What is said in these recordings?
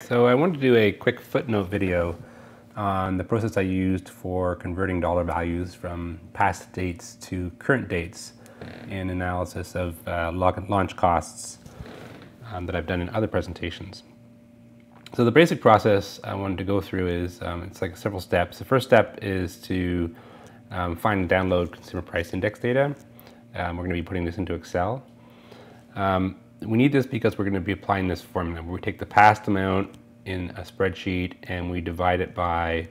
So I wanted to do a quick footnote video on the process I used for converting dollar values from past dates to current dates in analysis of uh, launch costs um, that I've done in other presentations. So the basic process I wanted to go through is, um, it's like several steps. The first step is to um, find and download consumer price index data. Um, we're going to be putting this into Excel. Um, we need this because we're going to be applying this formula we take the past amount in a spreadsheet and we divide it by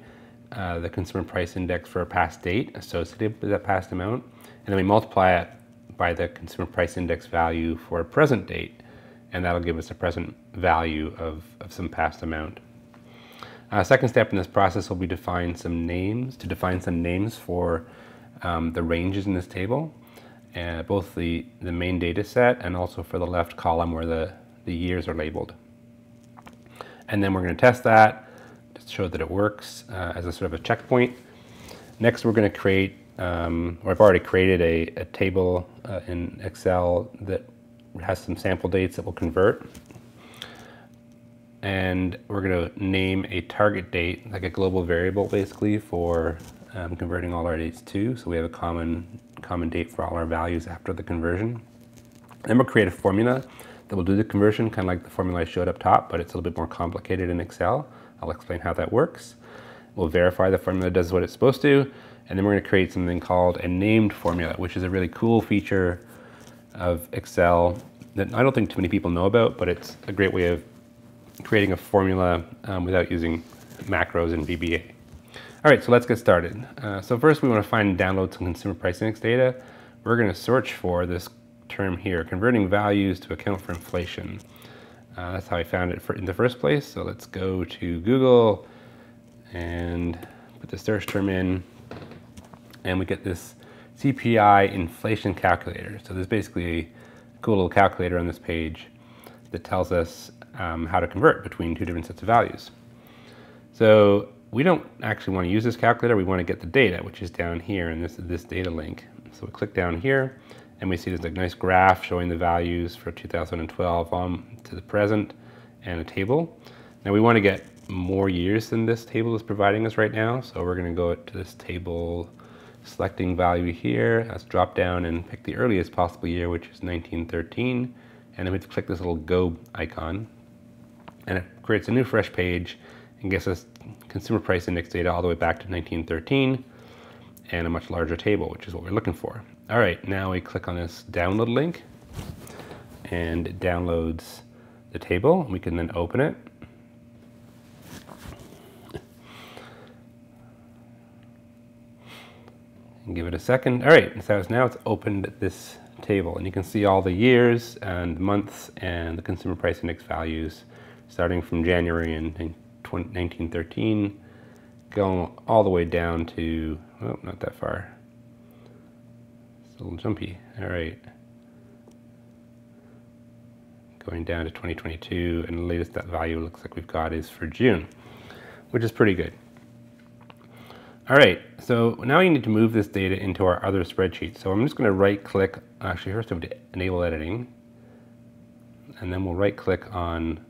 uh, the consumer price index for a past date associated with that past amount. And then we multiply it by the consumer price index value for a present date. And that'll give us a present value of, of some past amount. Uh, second step in this process will be to define some names, to define some names for um, the ranges in this table uh, both the, the main data set and also for the left column where the, the years are labeled. And then we're going to test that to show that it works uh, as a sort of a checkpoint. Next, we're going to create, um, or I've already created a, a table uh, in Excel that has some sample dates that will convert. And we're going to name a target date, like a global variable basically, for um, converting all our dates to. So we have a common, common date for all our values after the conversion. Then we'll create a formula that will do the conversion, kind of like the formula I showed up top, but it's a little bit more complicated in Excel. I'll explain how that works. We'll verify the formula does what it's supposed to, and then we're going to create something called a named formula, which is a really cool feature of Excel that I don't think too many people know about, but it's a great way of creating a formula um, without using macros and VBA. All right, so let's get started. Uh, so first we want to find and download some consumer price index data. We're going to search for this term here, converting values to account for inflation. Uh, that's how I found it for, in the first place. So let's go to Google and put the search term in, and we get this CPI inflation calculator. So there's basically a cool little calculator on this page that tells us um, how to convert between two different sets of values. So we don't actually want to use this calculator. We want to get the data, which is down here, in this this data link. So we click down here, and we see there's a nice graph showing the values for 2012 on to the present, and a table. Now we want to get more years than this table is providing us right now, so we're going to go to this table, selecting value here. Let's drop down and pick the earliest possible year, which is 1913, and then we click this little go icon, and it creates a new fresh page and gets us consumer price index data all the way back to 1913 and a much larger table, which is what we're looking for. All right, now we click on this download link and it downloads the table. We can then open it. And give it a second. All right, so now it's opened this table and you can see all the years and months and the consumer price index values starting from January and 1913, going all the way down to, oh, not that far. It's a little jumpy. All right. Going down to 2022, and the latest that value looks like we've got is for June, which is pretty good. All right, so now you need to move this data into our other spreadsheet. So I'm just going to right click, actually first I have to enable editing, and then we'll right click on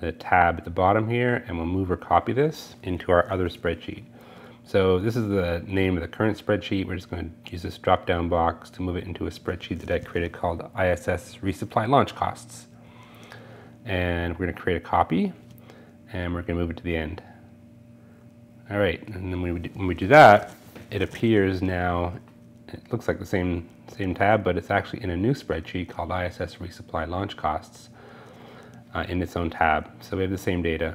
the tab at the bottom here and we'll move or copy this into our other spreadsheet. So this is the name of the current spreadsheet. We're just going to use this drop down box to move it into a spreadsheet that I created called ISS resupply launch costs. And we're going to create a copy and we're going to move it to the end. All right, and then when we, do, when we do that, it appears now, it looks like the same, same tab, but it's actually in a new spreadsheet called ISS resupply launch costs uh, in its own tab. So we have the same data.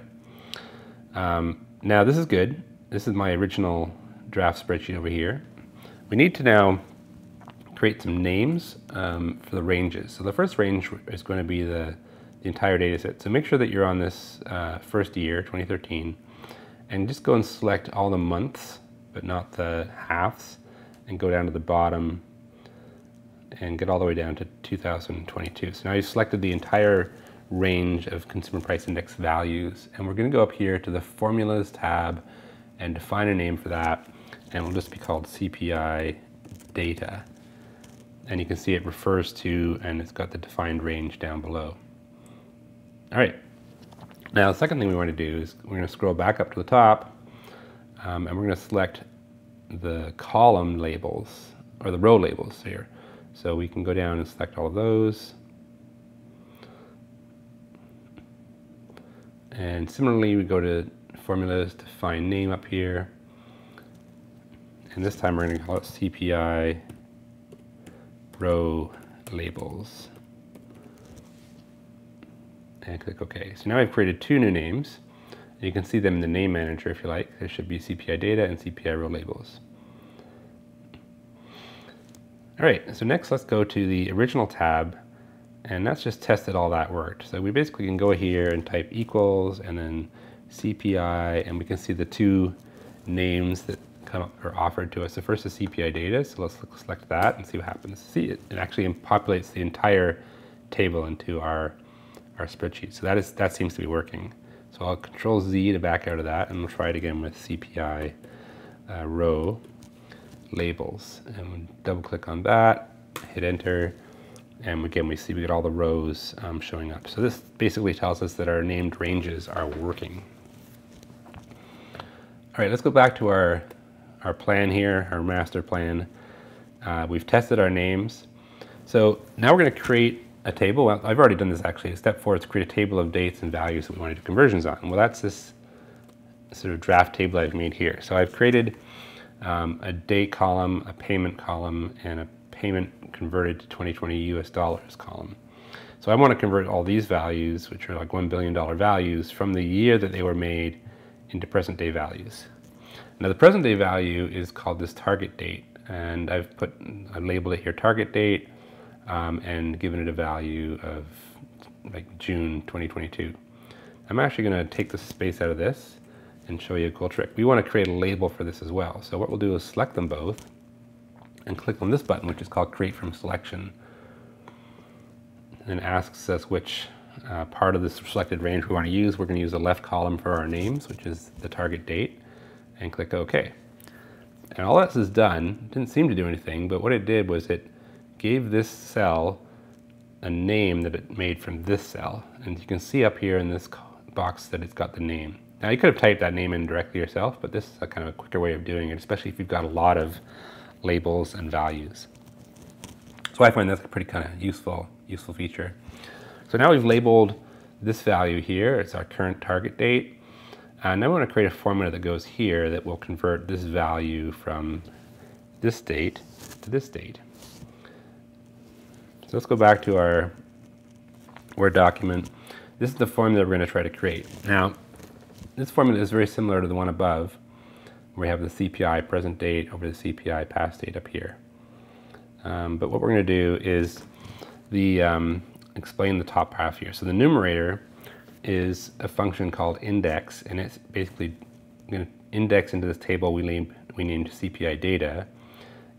Um, now this is good. This is my original draft spreadsheet over here. We need to now create some names um, for the ranges. So the first range is going to be the, the entire data set. So make sure that you're on this uh, first year, 2013, and just go and select all the months, but not the halves, and go down to the bottom and get all the way down to 2022. So now you've selected the entire range of consumer price index values. And we're going to go up here to the formulas tab and define a name for that. And it'll just be called CPI data. And you can see it refers to, and it's got the defined range down below. All right. Now, the second thing we want to do is we're going to scroll back up to the top, um, and we're going to select the column labels, or the row labels here. So we can go down and select all of those. And similarly, we go to formulas to find name up here. And this time we're going to call it CPI row labels. And click OK. So now I've created two new names. You can see them in the name manager if you like. There should be CPI data and CPI row labels. All right, so next let's go to the original tab and that's just tested all that worked. So we basically can go here and type equals and then CPI and we can see the two names that come up are offered to us. So first is CPI data, so let's select that and see what happens. See, it, it actually populates the entire table into our, our spreadsheet. So that is that seems to be working. So I'll control Z to back out of that and we'll try it again with CPI uh, row labels. And we'll double click on that, hit enter, and again we see we get all the rows um, showing up. So this basically tells us that our named ranges are working. All right, let's go back to our, our plan here, our master plan. Uh, we've tested our names. So now we're going to create a table. Well, I've already done this actually. Step four is create a table of dates and values that we want to do conversions on. Well, that's this sort of draft table I've made here. So I've created um, a date column, a payment column, and a payment converted to 2020 US dollars column. So I want to convert all these values, which are like $1 billion values, from the year that they were made into present day values. Now the present day value is called this target date, and I've put, I've labeled it here target date, um, and given it a value of like June 2022. I'm actually going to take the space out of this and show you a cool trick. We want to create a label for this as well. So what we'll do is select them both and click on this button, which is called Create from Selection. And asks us which uh, part of this selected range we want to use. We're going to use the left column for our names, which is the target date, and click OK. And all this is done, didn't seem to do anything, but what it did was it gave this cell a name that it made from this cell. And you can see up here in this box that it's got the name. Now you could have typed that name in directly yourself, but this is a kind of a quicker way of doing it, especially if you've got a lot of labels and values. So I find that's a pretty kind of useful, useful feature. So now we've labeled this value here, it's our current target date. And now we want to create a formula that goes here that will convert this value from this date to this date. So let's go back to our Word document. This is the formula we're going to try to create. Now, this formula is very similar to the one above, we have the CPI present date over the CPI past date up here. Um, but what we're going to do is the um, explain the top half here. So the numerator is a function called index, and it's basically going to index into this table we named, we named CPI data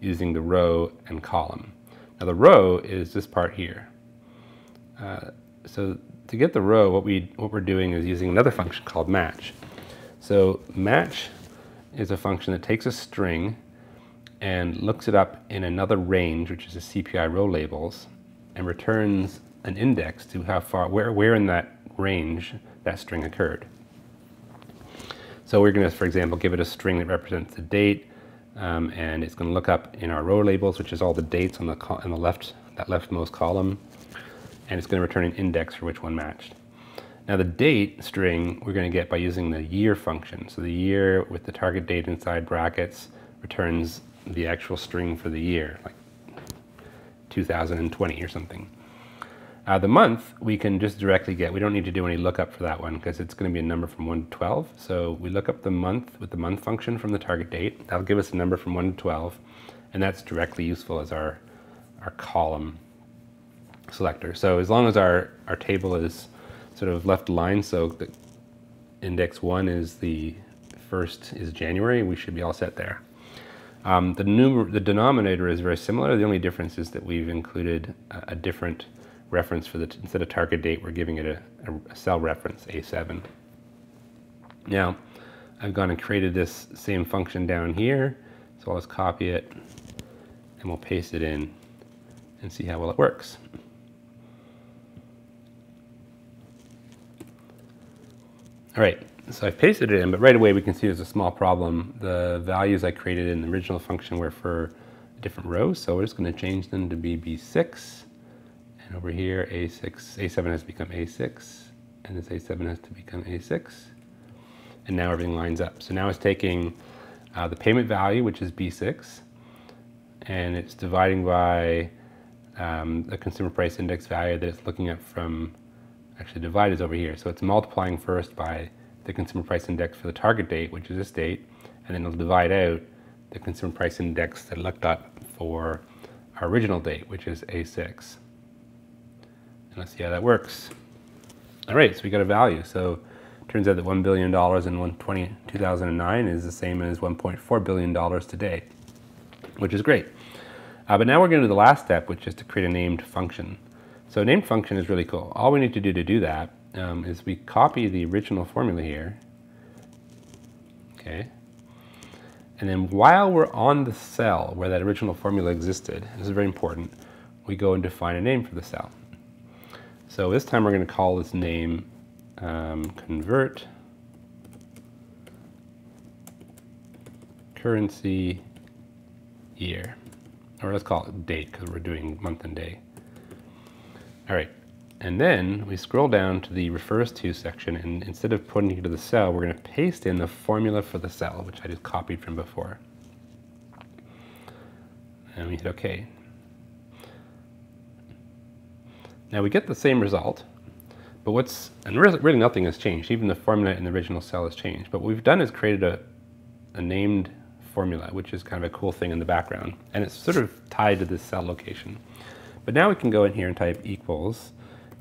using the row and column. Now the row is this part here. Uh, so to get the row, what, we, what we're doing is using another function called match. So match is a function that takes a string and looks it up in another range, which is the CPI row labels, and returns an index to how far, where, where in that range that string occurred. So we're going to, for example, give it a string that represents the date, um, and it's going to look up in our row labels, which is all the dates on the, on the left, that leftmost column, and it's going to return an index for which one matched. Now the date string we're going to get by using the year function. So the year with the target date inside brackets returns the actual string for the year, like 2020 or something. Uh, the month we can just directly get, we don't need to do any lookup for that one because it's going to be a number from 1 to 12. So we look up the month with the month function from the target date. That'll give us a number from 1 to 12 and that's directly useful as our, our column selector. So as long as our, our table is sort of left line. So the index one is the first is January. We should be all set there. Um, the, numer the denominator is very similar. The only difference is that we've included a, a different reference for the, instead of target date, we're giving it a, a, cell reference, A7. Now, I've gone and created this same function down here. So I'll just copy it and we'll paste it in and see how well it works. All right, so I've pasted it in, but right away we can see there's a small problem. The values I created in the original function were for different rows, so we're just going to change them to be B6. And over here, A6, A7 has become A6, and this A7 has to become A6. And now everything lines up. So now it's taking uh, the payment value, which is B6, and it's dividing by um, the consumer price index value that it's looking at from, actually divide is over here. So it's multiplying first by the consumer price index for the target date, which is this date, and then it'll divide out the consumer price index that looked up for our original date, which is A6. And let's see how that works. All right, so we got a value. So it turns out that $1 billion in 2009 is the same as $1.4 billion today, which is great. Uh, but now we're going to do the last step, which is to create a named function. So named function is really cool. All we need to do to do that um, is we copy the original formula here. Okay. And then while we're on the cell where that original formula existed, this is very important, we go and define a name for the cell. So this time we're going to call this name um, convert currency year. Or let's call it date because we're doing month and day. All right, and then we scroll down to the refers to section and instead of putting it to the cell, we're going to paste in the formula for the cell, which I just copied from before. And we hit OK. Now we get the same result, but what's, and really, really nothing has changed, even the formula in the original cell has changed. But what we've done is created a, a named formula, which is kind of a cool thing in the background. And it's sort of tied to this cell location. But now we can go in here and type equals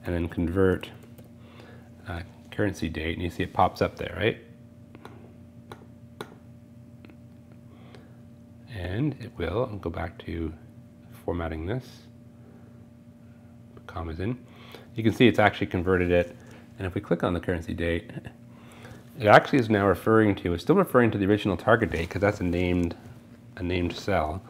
and then convert uh, currency date, and you see it pops up there, right? And it will, I'll go back to formatting this, put commas in. You can see it's actually converted it, and if we click on the currency date, it actually is now referring to, it's still referring to the original target date because that's a named, a named cell.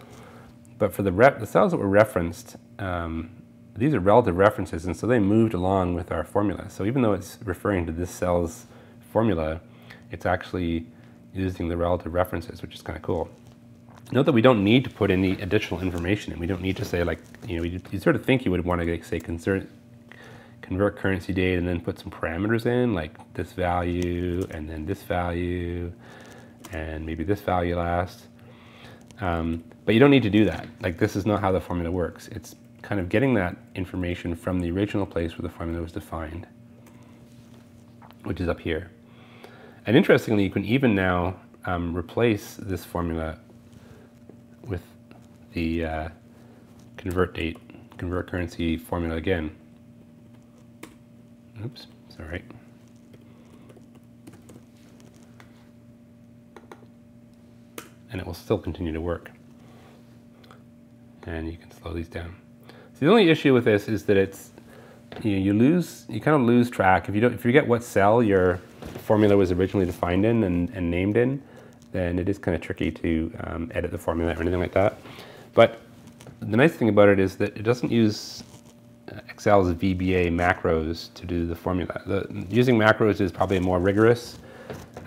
But for the, the cells that were referenced, um, these are relative references, and so they moved along with our formula. So even though it's referring to this cell's formula, it's actually using the relative references, which is kind of cool. Note that we don't need to put any additional information in. We don't need to say like, you know, you, sort of think you would want to say convert, convert currency date and then put some parameters in like this value and then this value and maybe this value last. Um, but you don't need to do that. Like this is not how the formula works. It's kind of getting that information from the original place where the formula was defined, which is up here. And interestingly, you can even now um, replace this formula with the uh, convert date, convert currency formula again. Oops, sorry. And it will still continue to work. And you can slow these down. So the only issue with this is that it's you, know, you lose you kind of lose track if you don't if you forget what cell your formula was originally defined in and, and named in, then it is kind of tricky to um, edit the formula or anything like that. But the nice thing about it is that it doesn't use uh, Excel's VBA macros to do the formula. The, using macros is probably a more rigorous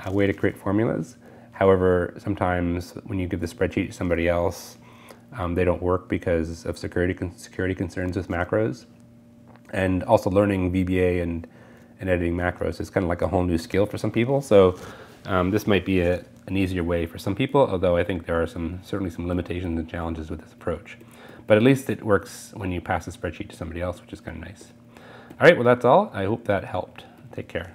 uh, way to create formulas. However, sometimes when you give the spreadsheet to somebody else, um, they don't work because of security con security concerns with macros. And also learning VBA and, and editing macros is kind of like a whole new skill for some people. So um, this might be a, an easier way for some people, although I think there are some certainly some limitations and challenges with this approach. But at least it works when you pass a spreadsheet to somebody else, which is kind of nice. All right, well that's all. I hope that helped. Take care.